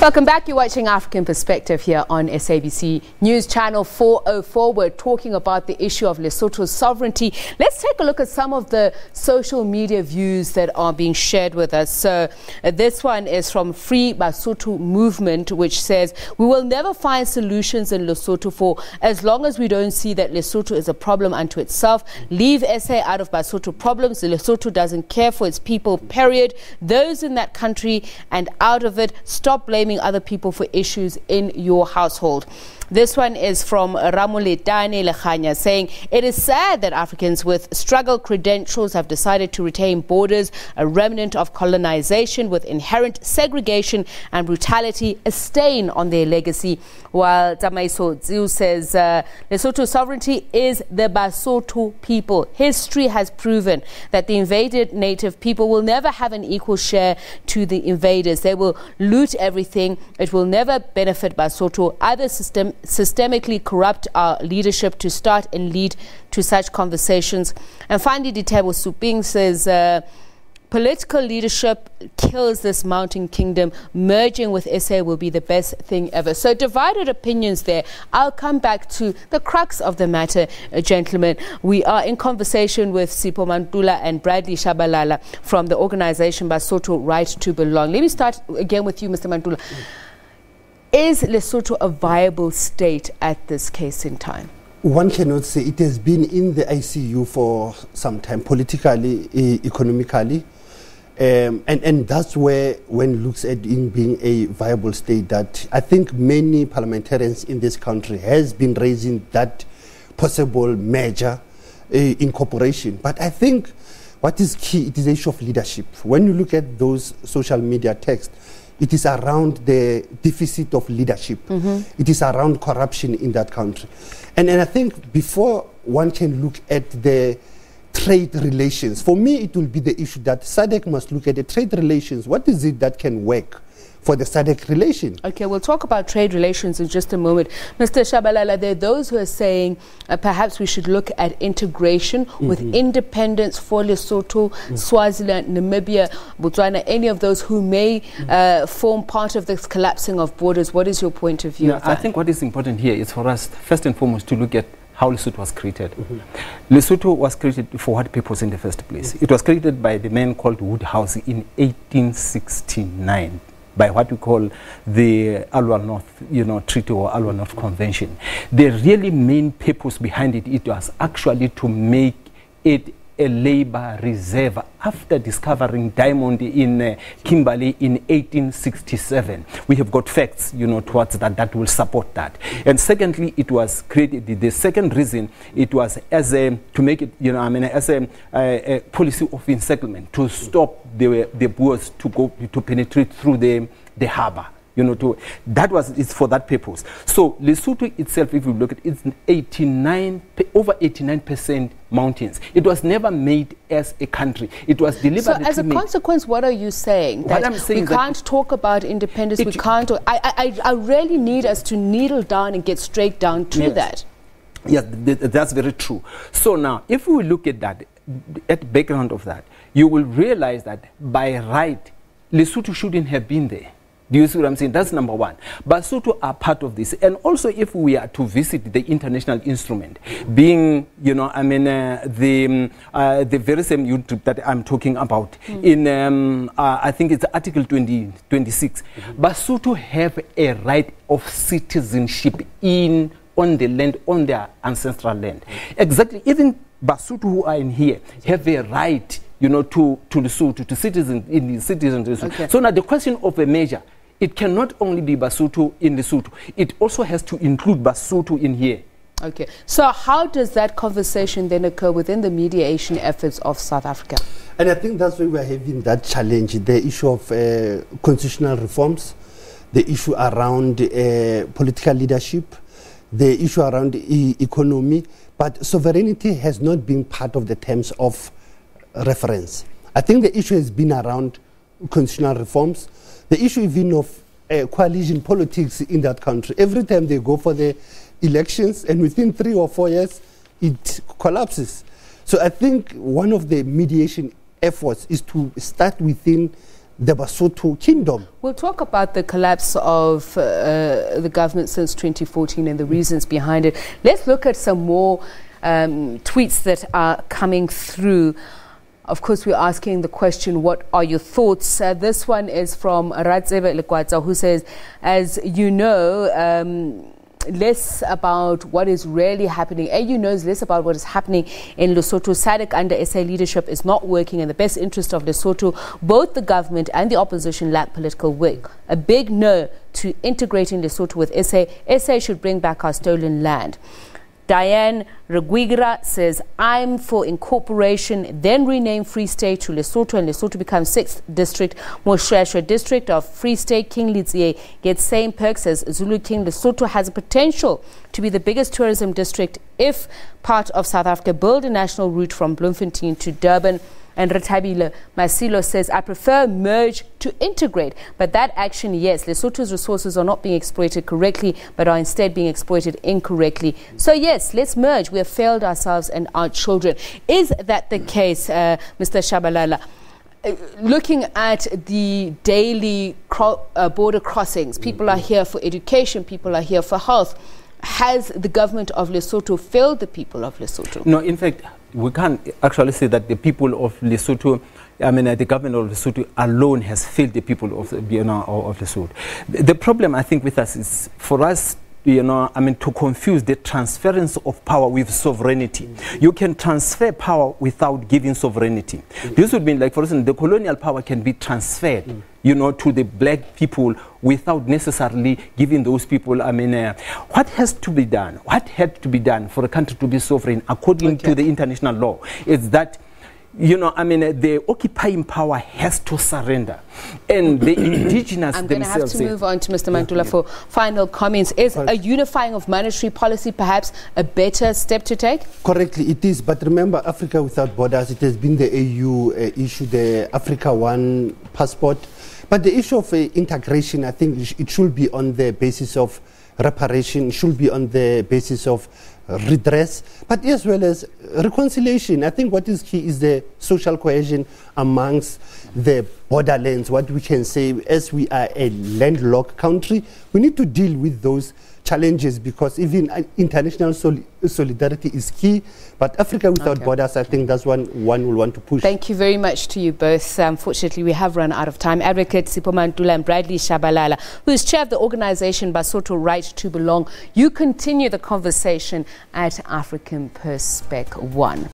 Welcome back. You're watching African Perspective here on SABC News Channel 404. We're talking about the issue of Lesotho's sovereignty. Let's take a look at some of the social media views that are being shared with us. So, uh, this one is from Free Basotho Movement, which says, We will never find solutions in Lesotho for as long as we don't see that Lesotho is a problem unto itself. Leave SA out of Basotho problems. Lesotho doesn't care for its people, period. Those in that country and out of it, stop blaming blaming other people for issues in your household. This one is from Ramuletane Lechanya saying, It is sad that Africans with struggle credentials have decided to retain borders, a remnant of colonization with inherent segregation and brutality, a stain on their legacy. While Tamaiso Ziu says, uh, Lesotho sovereignty is the Basotho people. History has proven that the invaded native people will never have an equal share to the invaders. They will loot everything. It will never benefit Basotho. Other system systemically corrupt our leadership to start and lead to such conversations. And finally, Ditebo Suping says, uh, Political leadership kills this mountain kingdom. Merging with SA will be the best thing ever. So, divided opinions there. I'll come back to the crux of the matter, uh, gentlemen. We are in conversation with Sipho Mantula and Bradley Tshabalala from the organization Basotho Right to Belong. Let me start again with you, Mr. Mantula. Mm. Is Lesotho a viable state at this case in time? One cannot say it has been in the ICU for some time, politically, e economically. Um, and, and that's where, when looks at in being a viable state, that I think many parliamentarians in this country has been raising that possible merger uh, incorporation. But I think what is key, it is the issue of leadership. When you look at those social media texts, it is around the deficit of leadership. Mm-hmm. It is around corruption in that country. And, and I think before one can look at the trade relations, for me, it will be the issue that SADC must look at the trade relations. What is it that can work? For the SADC relation. Okay, we'll talk about trade relations in just a moment. Mr. Tshabalala, there are those who are saying uh, perhaps we should look at integration mm-hmm. with independence for Lesotho, mm-hmm. Swaziland, Namibia, Botswana, any of those who may mm-hmm. uh, form part of this collapsing of borders. What is your point of view? No, I think what is important here is for us, first and foremost, to look at how Lesotho was created. Mm-hmm. Lesotho was created for what purpose in the first place? Mm-hmm. It was created by the man called Wodehouse in 1869 by what we call the Aliwal North, you know, Treaty or Aliwal North Convention. The really main purpose behind it, it was actually to make it a labor reserve after discovering diamond in uh, Kimberley in 1867. We have got facts, you know, towards that that will support that. And secondly, it was created. The second reason it was as a to make it, you know, I mean, as a, a, a policy of encirclement to stop the the Boers to go to penetrate through the the harbour you know, to, that was, it's for that purpose. So Lesotho itself, if you look at it, it's 89, over 89% mountains. It was never made as a country. It was deliberately So as a made. consequence, what are you saying? What I'm saying we can't talk about independence, we can't, I, I, I really need us to needle down and get straight down to yes. that. Yes, th that's very true. So now, if we look at that, at the background of that, you will realize that by right, Lesotho shouldn't have been there. Do you see what I'm saying? That's number one. Basotho are part of this. And also, if we are to visit the international instrument, being, you know, I mean, uh, the, um, uh, the very same YouTube that I'm talking about, mm. in, um, uh, I think it's Article 20, 26, mm-hmm. Basotho have a right of citizenship in on the land, on their ancestral land. Exactly. Even Basotho who are in here have a right you know, to, to Lesotho, to citizens in the citizens. Okay. So now the question of a measure it cannot only be Basotho in the Lesotho, it also has to include Basotho in here. Okay. So how does that conversation then occur within the mediation efforts of South Africa? And I think that's why we're having that challenge, the issue of uh, constitutional reforms, the issue around uh, political leadership, the issue around e economy, but sovereignty has not been part of the terms of reference. I think the issue has been around constitutional reforms, the issue even of uh, coalition politics in that country. Every time they go for the elections, and within three or four years, it collapses. So I think one of the mediation efforts is to start within the Basotho kingdom. We'll talk about the collapse of uh, the government since 2014 and the reasons behind it. Let's look at some more um, tweets that are coming through. Of course, we're asking the question, what are your thoughts? Uh, this one is from Ratsebe Lekwatza, who says, as you know, um, less about what is really happening. AU knows less about what is happening in Lesotho. SADC under SA leadership is not working in the best interest of Lesotho. Both the government and the opposition lack political will. A big no to integrating Lesotho with SA. SA should bring back our stolen land. Diane Reguigra says, I'm for incorporation, then rename Free State to Lesotho, and Lesotho becomes 6th district. Moshesha district of Free State, King Letsie gets same perks as Zulu King. Lesotho has a potential to be the biggest tourism district if part of South Africa build a national route from Bloemfontein to Durban. And Retabile Masilo says, I prefer merge to integrate. But that action, yes, Lesotho's resources are not being exploited correctly, but are instead being exploited incorrectly. So, yes, let's merge. We have failed ourselves and our children. Is that the case, uh, Mr. Tshabalala? Uh, looking at the daily cro- uh, border crossings, people are here for education, people are here for health. Has the government of Lesotho failed the people of Lesotho? No, in fact, we can't actually say that the people of Lesotho, I mean, uh, the government of Lesotho alone has failed the people of, you know, of Lesotho. The problem, I think, with us is for us you know, I mean, to confuse the transference of power with sovereignty. Mm. You can transfer power without giving sovereignty. Mm. This would mean, like, for instance, the colonial power can be transferred, mm. you know, to the black people without necessarily giving those people, I mean, uh, what has to be done? What had to be done for a country to be sovereign according okay. to the international law is that you know, I mean, uh, the occupying power has to surrender. And the indigenous I'm going to have to move on to Mr. Mantula for final comments. Is a unifying of monetary policy perhaps a better step to take? Correctly, it is. But remember, Africa Without Borders, it has been the AU uh, issue, the Africa One passport. But the issue of uh, integration, I think it should be on the basis of reparation, should be on the basis of redress, but as well as reconciliation. I think what is key is the social cohesion amongst the borderlands. What we can say, as we are a landlocked country, we need to deal with those challenges because even international sol- solidarity is key. But Africa without okay. borders, I think that's one one will want to push. Thank you very much to you both. Unfortunately, we have run out of time. Advocate Sipho Mantula and Bradley Tshabalala, who is chair of the organization Basotho Right to Belong. You continue the conversation at African Perspec One.